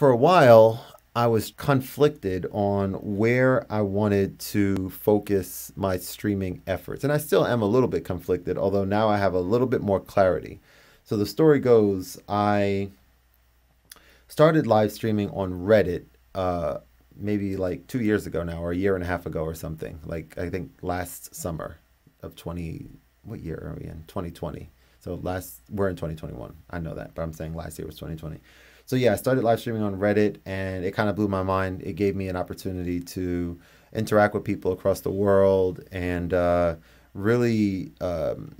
for a while, I was conflicted on where I wanted to focus my streaming efforts. And I still am a little bit conflicted, although now I have a little bit more clarity. So the story goes I started live streaming on Reddit uh, maybe like two years ago now, or a year and a half ago, or something. Like I think last summer of 20, what year are we in? 2020. So last, we're in 2021. I know that, but I'm saying last year was 2020 so yeah, I started live streaming on Reddit, and it kind of blew my mind. It gave me an opportunity to interact with people across the world and uh, really um,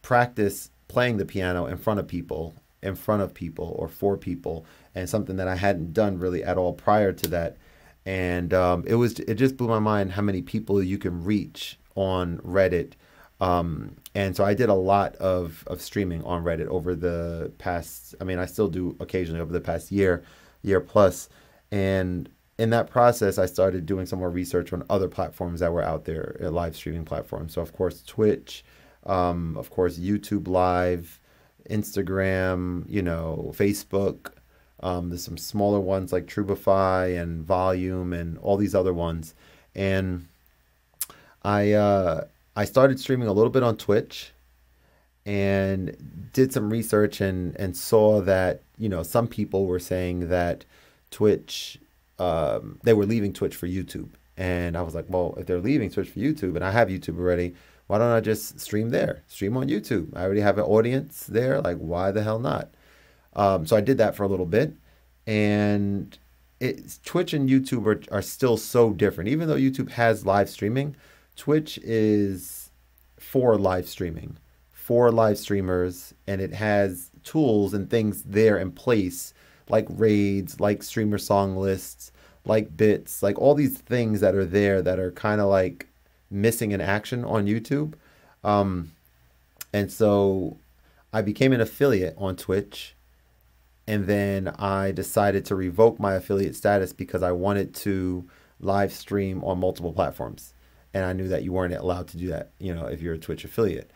practice playing the piano in front of people, in front of people, or for people, and something that I hadn't done really at all prior to that. And um, it was it just blew my mind how many people you can reach on Reddit um, and so I did a lot of, of streaming on Reddit over the past, I mean, I still do occasionally over the past year, year plus. And in that process, I started doing some more research on other platforms that were out there, uh, live streaming platforms. So, of course, Twitch, um, of course, YouTube Live, Instagram, you know, Facebook. Um, there's some smaller ones like Trubify and Volume and all these other ones. And I, uh, I started streaming a little bit on Twitch and did some research and, and saw that, you know, some people were saying that Twitch, um, they were leaving Twitch for YouTube. And I was like, well, if they're leaving Twitch for YouTube and I have YouTube already, why don't I just stream there? Stream on YouTube. I already have an audience there. Like, why the hell not? Um, so I did that for a little bit. And it, Twitch and YouTube are, are still so different. Even though YouTube has live streaming, Twitch is for live streaming, for live streamers, and it has tools and things there in place like raids, like streamer song lists, like bits, like all these things that are there that are kind of like missing in action on YouTube. Um, and so I became an affiliate on Twitch. And then I decided to revoke my affiliate status because I wanted to live stream on multiple platforms and I knew that you weren't allowed to do that, you know, if you're a Twitch affiliate.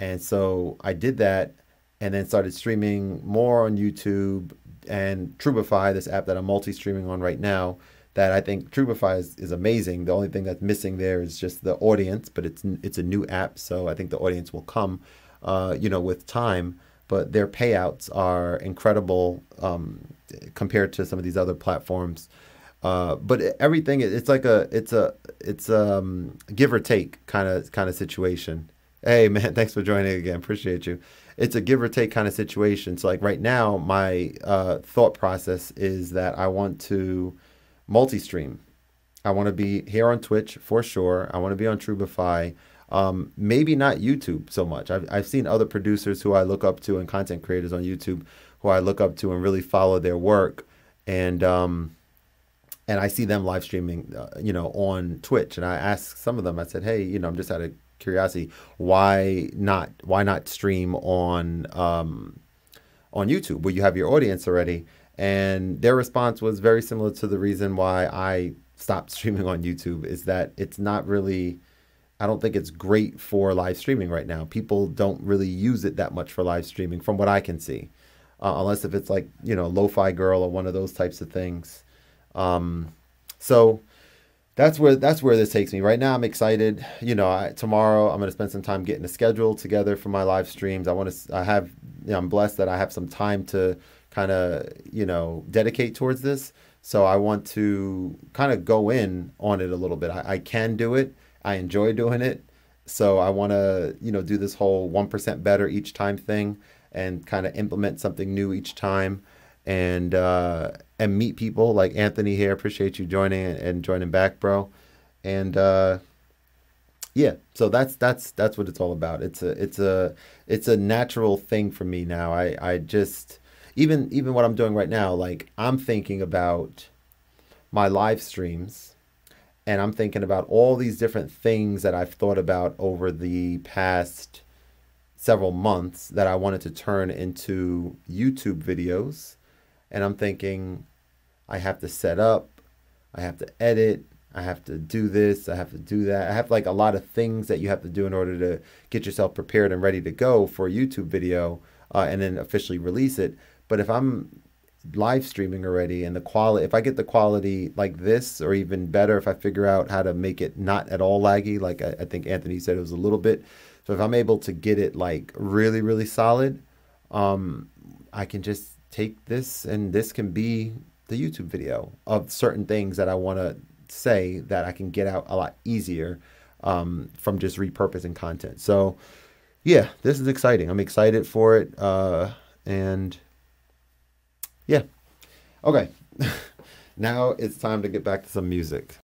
And so I did that and then started streaming more on YouTube and Trubify, this app that I'm multi-streaming on right now, that I think Trubify is, is amazing. The only thing that's missing there is just the audience, but it's it's a new app, so I think the audience will come, uh, you know, with time. But their payouts are incredible um, compared to some of these other platforms. Uh, but everything it's like a it's a it's um give or take kind of kind of situation. Hey man, thanks for joining again. Appreciate you. It's a give or take kind of situation. So like right now, my uh, thought process is that I want to multi-stream. I want to be here on Twitch for sure. I want to be on Trubify. Um, maybe not YouTube so much. I've, I've seen other producers who I look up to and content creators on YouTube who I look up to and really follow their work. And um, and I see them live streaming, uh, you know, on Twitch. And I asked some of them, I said, hey, you know, I'm just out of curiosity, why not? Why not stream on um, on YouTube where you have your audience already? And their response was very similar to the reason why I stopped streaming on YouTube is that it's not really. I don't think it's great for live streaming right now. People don't really use it that much for live streaming, from what I can see, uh, unless if it's like you know, Lo-Fi Girl or one of those types of things. Um, so that's where that's where this takes me. Right now, I'm excited. You know, I, tomorrow I'm going to spend some time getting a schedule together for my live streams. I want to. I have. You know, I'm blessed that I have some time to kind of you know dedicate towards this. So I want to kind of go in on it a little bit. I, I can do it. I enjoy doing it. So I want to you know do this whole one percent better each time thing and kind of implement something new each time and uh, and meet people like Anthony here. Appreciate you joining and joining back, bro. And uh, yeah, so that's that's that's what it's all about. It's a it's a it's a natural thing for me now. I I just even even what I'm doing right now, like I'm thinking about my live streams and I'm thinking about all these different things that I've thought about over the past several months that I wanted to turn into YouTube videos and I'm thinking, I have to set up, I have to edit, I have to do this, I have to do that. I have like a lot of things that you have to do in order to get yourself prepared and ready to go for a YouTube video uh, and then officially release it. But if I'm live streaming already and the quality if i get the quality like this or even better if i figure out how to make it not at all laggy like i, I think anthony said it was a little bit so if i'm able to get it like really really solid um, i can just take this and this can be the youtube video of certain things that i want to say that i can get out a lot easier um, from just repurposing content so yeah this is exciting i'm excited for it uh, and yeah. Okay. now it's time to get back to some music.